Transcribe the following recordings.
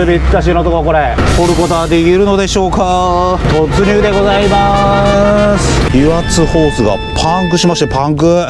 水びったしのとここれ。掘ることはできるのでしょうか？突入でございます。油圧ホースがパンクしましてパンク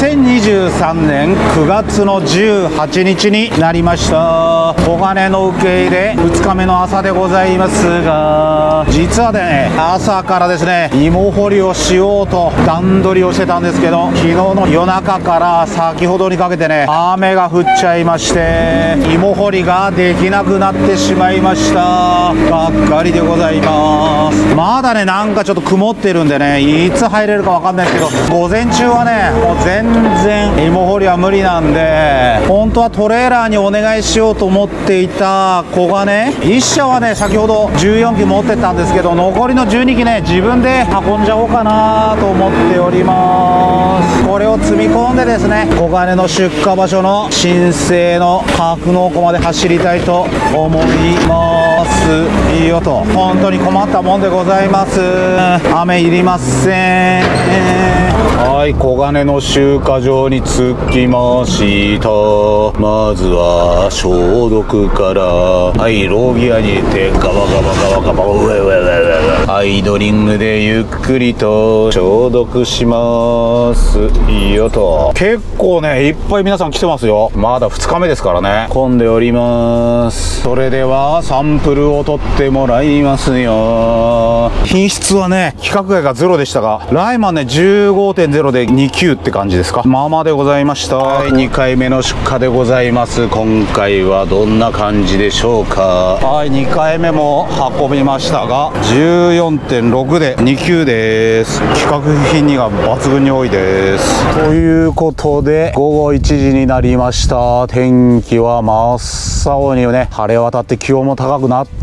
2023年9月の18日になりました。小金の受け入れ2日目の朝でございますが実はね朝からですね芋掘りをしようと段取りをしてたんですけど昨日の夜中から先ほどにかけてね雨が降っちゃいまして芋掘りができなくなってしまいました。がっかりでございます。まだねなんかちょっと曇ってるんでねいつ入れるかわかんないですけど午前中はねもう全然芋掘りは無理なんで本当はトレーラーにお願いしようと思っていた小金1社はね先ほど14機持ってったんですけど残りの12機ね自分で運んじゃおうかなと思っております。これを積み込んでですね小金の出荷場所の申請の格納庫まで走りたいと思います。いいよと本当に困ったもんでございます。雨いりません。はい小金の集荷場に着きました。まずは消毒から。はいローギアに入れてガバガバガバガバうえうえうえうえアイドリングでゆっくりと消毒しますいいよと結構ねいっぱい皆さん来てますよまだ2日目ですからね混んでおりますそれではサンプルを取ってもらいますよ品質はね規格外がゼロでしたがライマンね15.0で2級って感じですか？まあまあでございました。はい2回目の出荷でございます。今回はどんな感じでしょうか？はい2回目も運びましたが14.6で2級です。規格品にが抜群に多いです。ということで午後1時になりました。天気は真っ青にね晴れ渡って気温も高くなって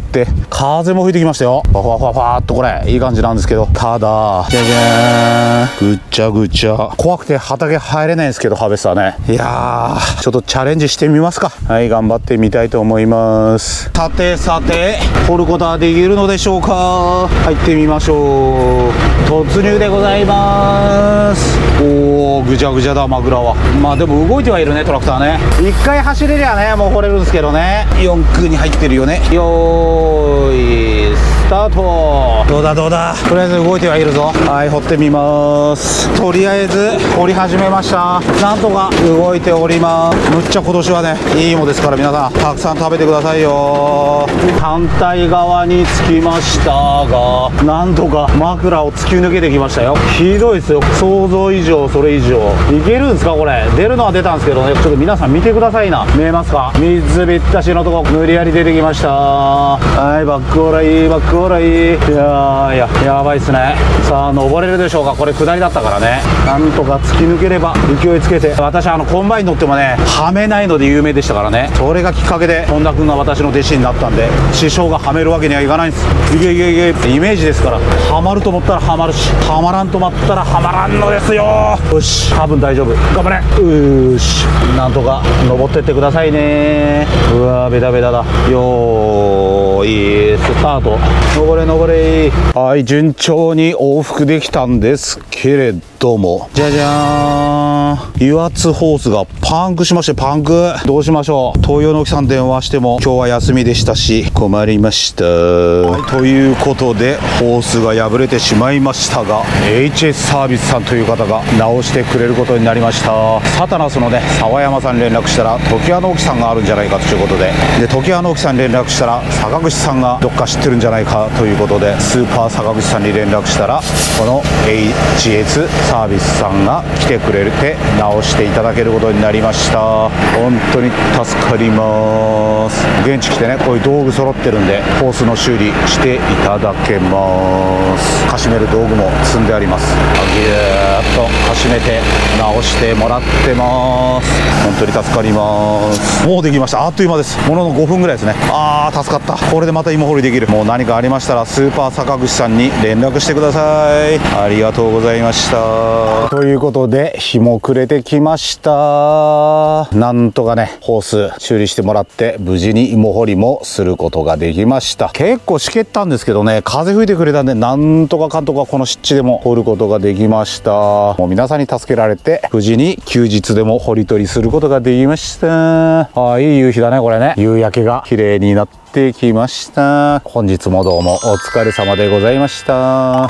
風も吹いてきましたよ。ファファファファっとこれ。いい感じなんですけど。ただじゃじゃーん。ぐっちゃぐちゃ。怖くて畑入れないんですけどハーベスターね。いやーちょっとチャレンジしてみますか。はい頑張ってみたいと思います。さてさて掘ることはできるのでしょうか。入ってみましょう。突入でございます。おおぐちゃぐちゃだマグラは。まあでも動いてはいるねトラクターね。一回走れりゃねもう掘れるんですけどね。4区に入ってるよね。よーいスタート。どうだどうだ？とりあえず動いてはいるぞ。はい掘ってみます。とりあえず掘り始めました。なんとか動いております。むっちゃ今年はねいい芋ですから皆さんたくさん食べてくださいよ。反対側に着きましたがなんとか枕を突き抜けてきましたよ。ひどいですよ。想像以上それ以上。いけるんですかこれ？出るのは出たんですけどね。ちょっと皆さん見てくださいな。見えますか？水びったしのとこ無理やり出てきました。はいバックオーライバックオーライいやいややばいっすね。さあ登れるでしょうか。これ下りだったからね。なんとか突き抜ければ勢いつけて。私あのコンバイン乗ってもねはめないので有名でしたからね。それがきっかけで本田君が私の弟子になったんで師匠がはめるわけにはいかないんです。いけいけいけ。イメージですからはまると思ったらはまるしはまらんと思ったらはまらんのですよ。よし多分大丈夫。頑張れ。うーし。なんとか登ってってくださいね。うわベタベタだ。よーいスタート。登れ登れ。はい順調に往復できたんですけれども。じゃじゃーん。油圧ホースがパンクしましてパンク。どうしましょう。東洋の木さん電話しても今日は休みでしたし困りました、はい、ということでホースが破れてしまいましたが HS サービスさんという方が直してくれることになりました。サタナスのね沢山さんに連絡したら時矢の木さんがあるんじゃないかということで。で時矢の木さんに連絡したら坂口さんがどっか知ってるんじゃないかということでスーパー坂口さんに連絡したらこの HS サービスさんが来てくれて直していただけることになりました。本当に助かります。現地来てねこういう道具揃ってるんでホースの修理していただけます。かしめる道具も積んであります。ギューッとかしめて直してもらってます。本当に助かります。もうできました。あっという間です。ものの5分ぐらいですね。あー助かった。これでまた芋掘りできる。もう何かありましたらスーパー坂口さんに連絡してください。ありがとうございました。ということで紐くれてきました。なんとかねホース修理してもらって無事に芋掘りもすることができました。結構しけったんですけどね風吹いてくれたんでなんとかかんとかこの湿地でも掘ることができました。もう皆さんに助けられて無事に休日でも掘り取りすることができました。あいい夕日だねこれね。夕焼けが綺麗になってきました。本日もどうもお疲れ様でございました。